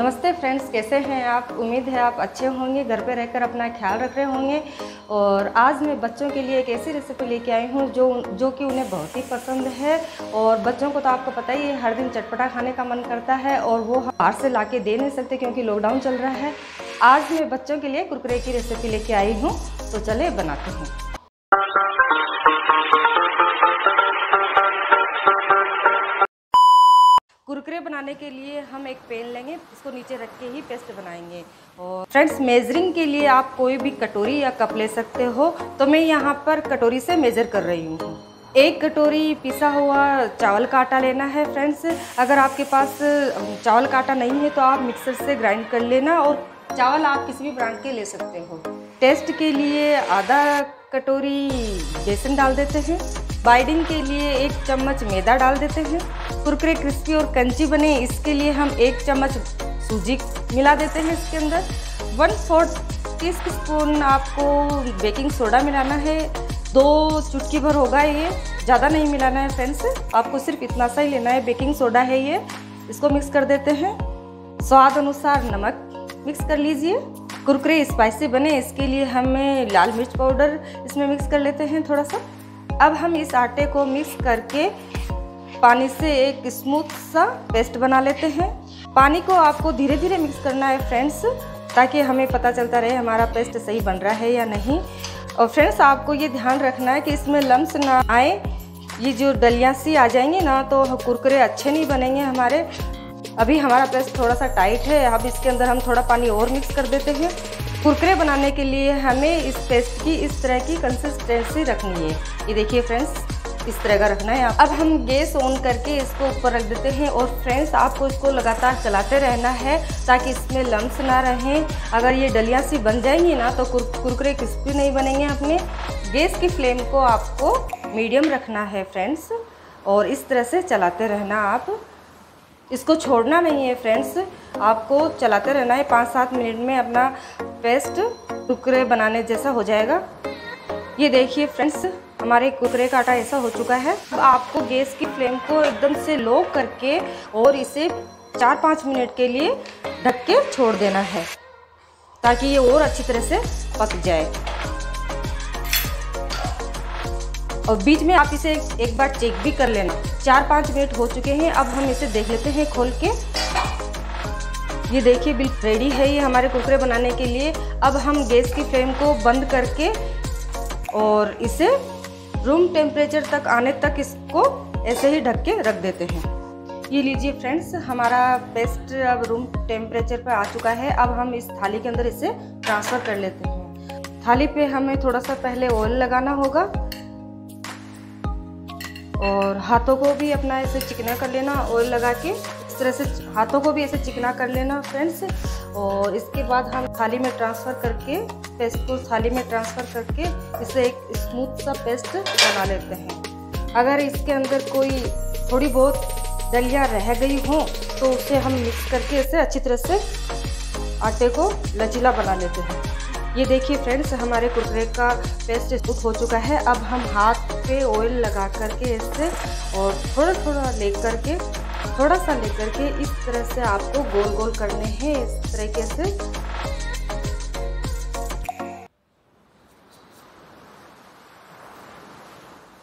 नमस्ते फ्रेंड्स, कैसे हैं आप? उम्मीद है आप अच्छे होंगे, घर पे रहकर अपना ख्याल रख रहे होंगे। और आज मैं बच्चों के लिए एक ऐसी रेसिपी लेके आई हूँ जो जो कि उन्हें बहुत ही पसंद है। और बच्चों को तो आपको पता ही है, हर दिन चटपटा खाने का मन करता है और वो बाहर से ला दे नहीं सकते क्योंकि लॉकडाउन चल रहा है। आज मैं बच्चों के लिए कुरकुरे की रेसिपी लेके आई हूँ तो चले बनाते हैं। बनाने के लिए हम एक पेन लेंगे, इसको नीचे रख के ही पेस्ट बनाएँगे। और फ्रेंड्स मेजरिंग के लिए आप कोई भी कटोरी या कप ले सकते हो। तो मैं यहाँ पर कटोरी से मेजर कर रही हूँ। एक कटोरी पिसा हुआ चावल का आटा लेना है, फ्रेंड्स। अगर आपके पास चावल का आटा नहीं है तो आप मिक्सर से ग्राइंड कर लेना और चावल आप किसी भी ब्रांड के ले सकते हो। टेस्ट के लिए आधा कटोरी बेसन डाल देते हैं। बाइडिंग के लिए एक चम्मच मैदा डाल देते हैं। कुरकुरे क्रिस्पी और कंची बने, इसके लिए हम एक चम्मच सूजी मिला देते हैं इसके अंदर। वन फोर्थ टी स्पून आपको बेकिंग सोडा मिलाना है। दो चुटकी भर होगा ये, ज़्यादा नहीं मिलाना है फ्रेंड्स आपको सिर्फ़ इतना सा ही लेना है बेकिंग सोडा है ये। इसको मिक्स कर देते हैं। स्वाद अनुसार नमक मिक्स कर लीजिए। कुरकुरे स्पाइसी बने, इसके लिए हमें लाल मिर्च पाउडर इसमें मिक्स कर लेते हैं थोड़ा सा। अब हम इस आटे को मिक्स करके पानी से एक स्मूथ सा पेस्ट बना लेते हैं। पानी को आपको धीरे धीरे मिक्स करना है फ्रेंड्स ताकि हमें पता चलता रहे हमारा पेस्ट सही बन रहा है या नहीं। और फ्रेंड्स आपको ये ध्यान रखना है कि इसमें लम्स ना आए। ये जो डलियाँ सी आ जाएँगी ना तो कुरकुरे अच्छे नहीं बनेंगे हमारे। अभी हमारा पेस्ट थोड़ा सा टाइट है, अब इसके अंदर हम थोड़ा पानी और मिक्स कर देते हैं। कुरकुरे बनाने के लिए हमें इस पेस्ट की, इस तरह की कंसिस्टेंसी रखनी है। ये देखिए फ्रेंड्स इस तरह का रखना है। अब हम गैस ऑन करके इसको ऊपर रख देते हैं और फ्रेंड्स आपको इसको लगातार चलाते रहना है ताकि इसमें लम्स ना रहें। अगर ये डलिया सी बन जाएँगी ना तो कुर, कुरकुरे क्रिस्पी नहीं बनेंगे अपने गैस की फ्लेम को आपको मीडियम रखना है फ्रेंड्स और इस तरह से चलाते रहना आप। इसको छोड़ना नहीं है फ्रेंड्स आपको चलाते रहना है। पाँच सात मिनट में अपना पेस्ट टुकड़े बनाने जैसा हो जाएगा। ये देखिए फ्रेंड्स हमारे कुकरे का आटा ऐसा हो चुका है। अब आपको गैस की फ्लेम को एकदम से लो करके और इसे चार पाँच मिनट के लिए ढक के छोड़ देना है, ताकि ये और अच्छी तरह से पक जाए। और बीच में आप इसे एक बार चेक भी कर लेना। चार पाँच मिनट हो चुके हैं, अब हम इसे देख लेते हैं खोल के। ये देखिए बिल रेडी है ये हमारे कुकरे बनाने के लिए। अब हम गैस की फ्लेम को बंद करके और इसे रूम टेम्परेचर तक आने तक इसको ऐसे ही ढक के रख देते हैं। ये लीजिए फ्रेंड्स, हमारा पेस्ट अब रूम टेम्परेचर पर आ चुका है। अब हम इस थाली के अंदर इसे ट्रांसफ़र कर लेते हैं। थाली पे हमें थोड़ा सा पहले ऑयल लगाना होगा और हाथों को भी अपना ऐसे चिकना कर लेना ऑयल लगा के इस तरह से हाथों को भी ऐसे चिकना कर लेना फ्रेंड्स। और इसके बाद हम थाली में ट्रांसफ़र करके पेस्ट को थाली में ट्रांसफ़र करके इसे एक स्मूथ सा पेस्ट बना लेते हैं। अगर इसके अंदर कोई थोड़ी बहुत दलिया रह गई हो तो उसे हम मिक्स करके इसे अच्छी तरह से आटे को लचीला बना लेते हैं। ये देखिए फ्रेंड्स हमारे कुरकुरे का पेस्ट स्मूथ हो चुका है। अब हम हाथ पे ऑयल लगा करके इससे और थोड़ा थोड़ा ले करके थोड़ा सा लेकर के इस तरह से आपको गोल गोल करने हैं। इस तरीके से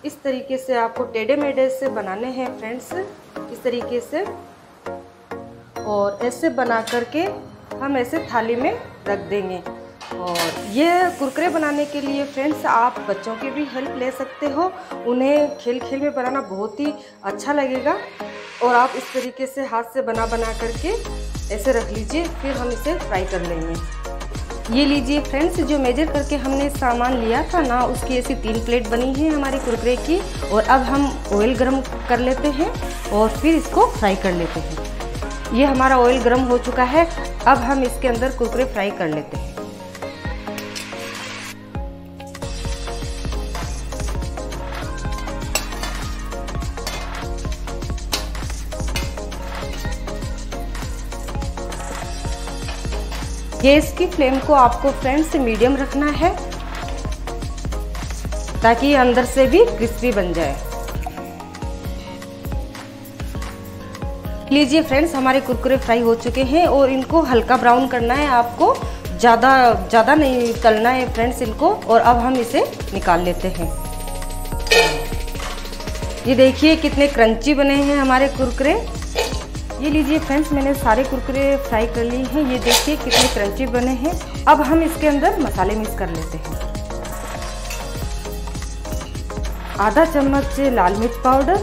इस तरीके से आपको टेढ़े मेढ़े से बनाने हैं फ्रेंड्स इस तरीके से। और ऐसे बना करके हम ऐसे थाली में रख देंगे। और ये कुरकुरे बनाने के लिए फ्रेंड्स आप बच्चों की भी हेल्प ले सकते हो। उन्हें खेल खेल में बनाना बहुत ही अच्छा लगेगा। और आप इस तरीके से हाथ से बना बना करके ऐसे रख लीजिए, फिर हम इसे फ्राई कर लेंगे। ये लीजिए फ्रेंड्स, जो मेजर करके हमने सामान लिया था ना, उसकी ऐसी तीन प्लेट बनी है हमारी कुरकुरे की। और अब हम ऑयल गर्म कर लेते हैं और फिर इसको फ्राई कर लेते हैं। ये हमारा ऑयल गर्म हो चुका है। अब हम इसके अंदर कुरकुरे फ्राई कर लेते हैं। गैस की फ्लेम को आपको फ्रेंड्स मीडियम रखना है, ताकि अंदर से भी क्रिस्पी बन जाए। लीजिए फ्रेंड्स, हमारे कुरकुरे फ्राई हो चुके हैं और इनको हल्का ब्राउन करना है। आपको ज़्यादा ज़्यादा नहीं तलना है फ्रेंड्स इनको, और अब हम इसे निकाल लेते हैं। ये देखिए कितने क्रंची बने हैं हमारे कुरकुरे। ये लीजिए फ्रेंड्स, मैंने सारे कुरकुरे फ्राई कर लिए हैं। ये देखिए कितने क्रंची बने हैं। अब हम इसके अंदर मसाले मिक्स कर लेते हैं। आधा चम्मच लाल मिर्च पाउडर।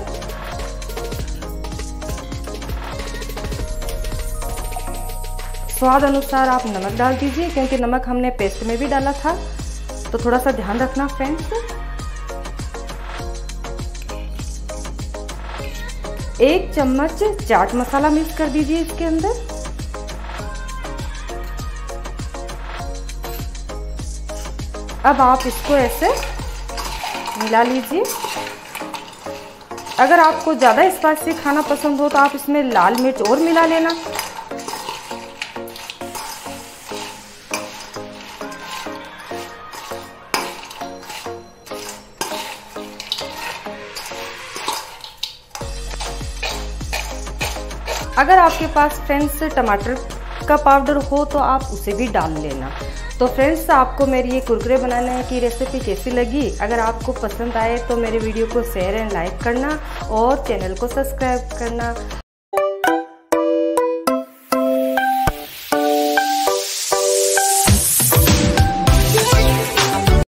स्वाद अनुसार आप नमक डाल दीजिए, क्योंकि नमक हमने पेस्ट में भी डाला था। तो थोड़ा सा ध्यान रखना फ्रेंड्स। एक चम्मच चाट मसाला मिक्स कर दीजिए इसके अंदर। अब आप इसको ऐसे मिला लीजिए। अगर आपको ज़्यादा स्पाइसी खाना पसंद हो तो आप इसमें लाल मिर्च और मिला लेना। अगर आपके पास फ्रेंड्स टमाटर का पाउडर हो तो आप उसे भी डाल लेना। तो फ्रेंड्स, आपको मेरी ये कुरकुरे बनाने की रेसिपी कैसी लगी? अगर आपको पसंद आए तो मेरे वीडियो को शेयर एंड लाइक करना और चैनल को सब्सक्राइब करना।